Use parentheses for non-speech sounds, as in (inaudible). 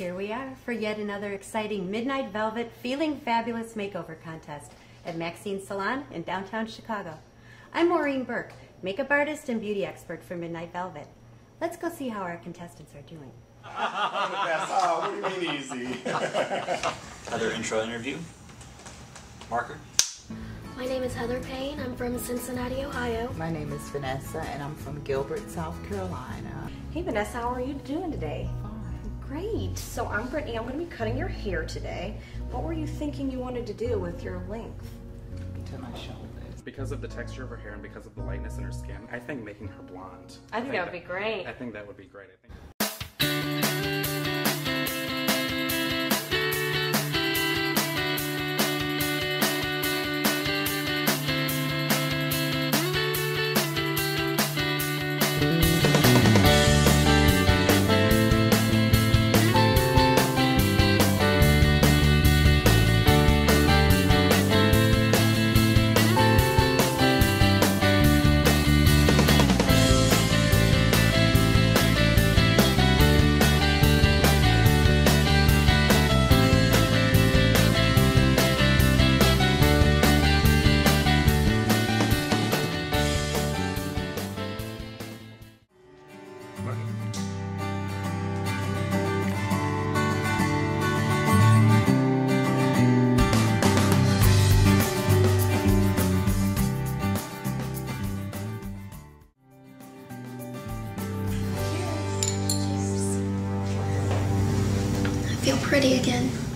Here we are for yet another exciting Midnight Velvet Feeling Fabulous Makeover Contest at Maxine Salon in downtown Chicago. I'm Maureen Burke, makeup artist and beauty expert for Midnight Velvet. Let's go see how our contestants are doing. (laughs) Oh, what do you mean easy? (laughs) Other intro interview. Marker. My name is Heather Payne. I'm from Cincinnati, Ohio. My name is Vanessa, and I'm from Gilbert, South Carolina. Hey Vanessa, how are you doing today? Fine. Great. So I'm Brittany. I'm going to be cutting your hair today. What were you thinking you wanted to do with your length? To my shoulders. Because of the texture of her hair and because of the lightness in her skin, I think making her blonde. I think that would be great. I think that would be great. feel pretty again.